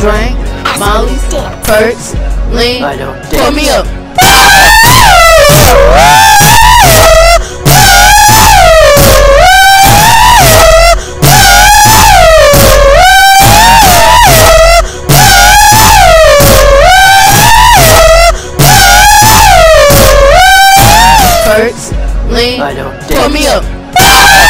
drink, Molly, perks, lean, pull me up. Perks, lean, pull me up.